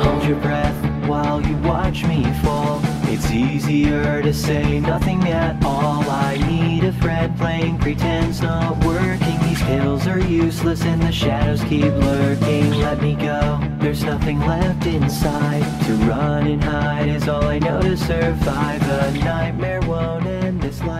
Hold your breath while you watch me fall. It's easier to say nothing at all. I need a friend playing pretend's not working. These pills are useless and the shadows keep lurking. Let me go, there's nothing left inside. To run and hide is all I know to survive. A nightmare won't end, this life